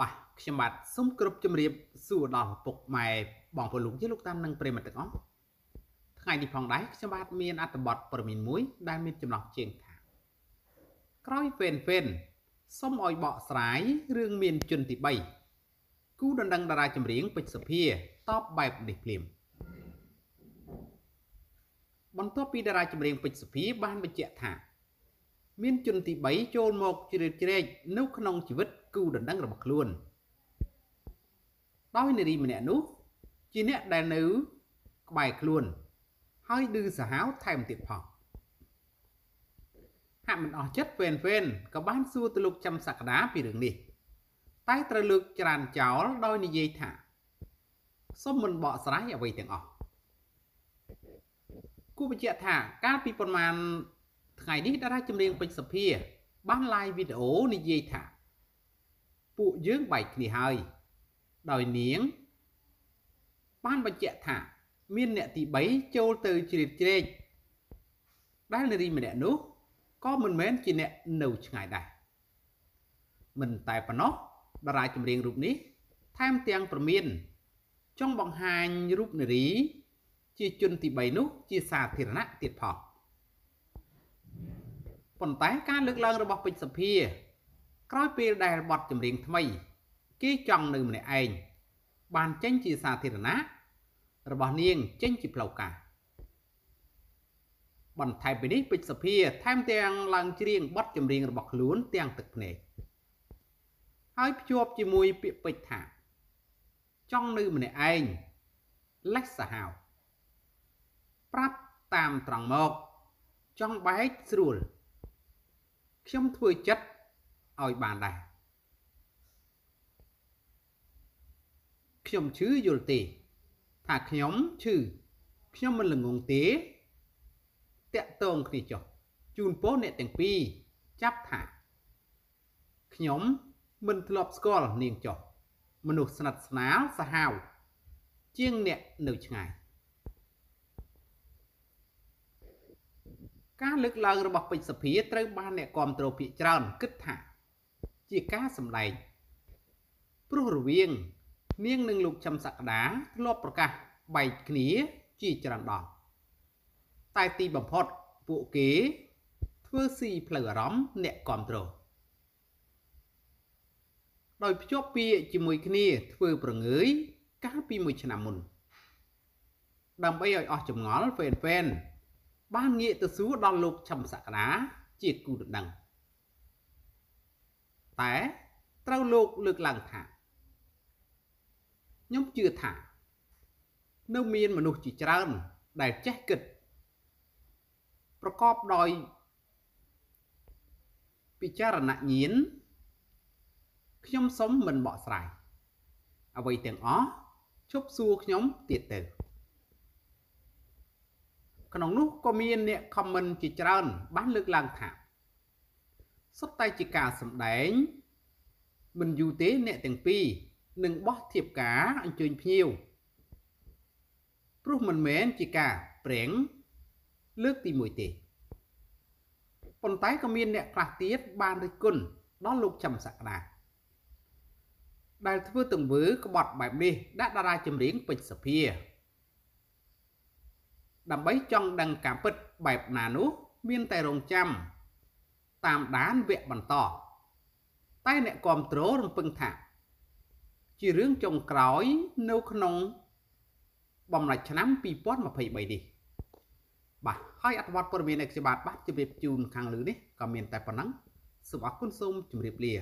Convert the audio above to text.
បាទខ្ញុំបាទសូមគ្រប់ជម្រាបសួរដល់ឪពុកម៉ែបងប្អូនលោកជាលោកតាមនិងប្រិយមិត្តទាំងអស់ថ្ងៃនេះផងដែរខ្ញុំបាទមានអត្ថបទព័ត៌មានមួយ ដែលមានចំណងជើងថាក្រោយហ្វេនហ្វេនសូមឲ្យបកស្រាយរឿងមានជនទី3គូដណ្ដឹងតារាចម្រៀងពេជ្រសុភាតបបែបនេះភ្លាមបន្ទាប់ពីតារាចម្រៀងពេជ្រសុភាបានបញ្ជាក់ថា មានជនទី3ចូលមកជ្រៀតជ្រែកនៅក្នុងជីវិតគូដណ្ដឹងរបស់ខ្លួនដោយនារីម្នាក់នោះ ជាអ្នកដែលនៅ ក្បែរខ្លួន ហើយឌឺសាហាវថែមទៀតផងហាក់មិនអស់ចិត្តហ្វេនហ្វេនក៏បានសួរទៅលោកចាំសក្តាពីរឿងនេះ តែត្រូវលើកច្រានចោលដោយនិយាយថាសូមមិនបកស្រាយអ្វីទាំងអស់គូបញ្ជាក់ថាកាលពីប្រមាណ ថ្ងៃនេះតារាចម្រៀងពេជ្រសភាបាន live វីដេអូនិយាយថា ពួកយើងបែកគ្នាហើយ ដោយនាង បានបញ្ជាក់ថា មានអ្នកទី3ចូលទៅជ្រៀតជ្រែកដែលនារីម្នាក់នោះក៏មិនមែនជាអ្នកនៅឆ្ងាយដែរមិនតែប៉ុណ្ណោះតារាចម្រៀងរូបនេះ ថែមទាំងប្រមាន ចង់បង្ហាញរូបនារី ជាជនទី3នោះជាសាធារណៈទៀតផង ប៉ុន្តែការលើកឡើងរបស់ពេជ្រសភាក្រោយពេលដែលបទចម្រៀងថ្មី គេចង់នៅម្នាក់ឯងបានចេញជាសាធារណៈរបស់នាងចេញជាផ្លូវការបន្ថែមពីនេះពេជ្រសភាថែមទាំងឡើងច្រៀងបទចម្រៀងរបស់ខ្លួនទាំងទឹកភ្នែកហើយភ្ជាប់ជាមួយពាក្យពេចន៍ថាចង់នៅម្នាក់ឯងលេះសាហាវប្រាប់តាមត្រង់មកចង់បែកស្រួល ខ្ញុំធ្វើចិត្តឲ្យបានដែរខ្ញុំឈឺយល់ទេ ថាខ្ញុំឈឺខ្ញុំមិនល្ងងទេតាក់តងគ្នាចុះជូនពោអ្នកទាំងពីរចាប់ថាខ្ញុំមិនធ្លាប់ស្គាល់នាងចុះមនុស្សស្និទ្ធស្នាលសាហាវជាងអ្នកនៅឆ្ងាយ ការលើកឡើងរបស់ពេជ្រសភាត្រូវបានអ្នកគ្រប់គ្រងភាគច្រើនគិតថា ជាការសម្ដែងព្រោះរវាង នាងនិងលោកចំសក្តាធ្លាប់ប្រកាសបែកគ្នាជាច្រើនដងតែទីបំផុតពួកគេ ធ្វើស៊ីផ្លូវអារម្មណ៍អ្នកគ្រប់គ្រងដោយភ្ជាប់ពាក្យជាមួយគ្នាធ្វើប្រងើយកាលពីមួយឆ្នាំមុន ដើម្បីឲ្យអស់ចម្ងល់ហ្វេនហ្វេន បានងាកទៅសួរដល់លោកឆឹមសក្តាជាគូដណ្ដឹងតែត្រូវលោកលើកឡើងថាខ្ញុំជឿថា នៅមានមនុស្សជាច្រើនដែលចេះគិត ប្រកបដោយពិចារណញ្ញាណខ្ញុំសុំមិនបកស្រាយអ្វីទាំងអស់ជប់សួរខ្ញុំទៀតទៅ ក្នុងនោះក៏មានអ្នកខមមិនជាច្រើន បានលើកឡើងថាសុទ្ធតែជាការសម្ដែង មិនយូរទេអ្នកទាំងពីរនឹងបោះធៀបការអញ្ជើញភ្ញៀវព្រោះមិនមែនជាការប្រេងលើកទី1ទេប៉ុន្តែក៏មានអ្នកខ្លះទៀតបានរិះគន់ដល់លោកចំសក្តាដែលធ្វើទង្វើក្បត់បែបនេះដាក់តារាចម្រៀងពេជ្រសភា ដើម្បីចង់ដឹងការពិតបែបណានោះមានតែរងចាំ តាមដានវគ្គបន្ត តែអ្នកគ្រប់គ្រងរំពឹងថាជារឿងចុងក្រោយនៅក្នុងបំណាច់ឆ្នាំ2023នេះបាទហើយអត្ថបទព័ត៌មានអេក្សបាទបាទជម្រាបជូនខាងលើនេះក៏មានតែប៉ុណ្ណឹងសូមអរគុណសូមជម្រាបលា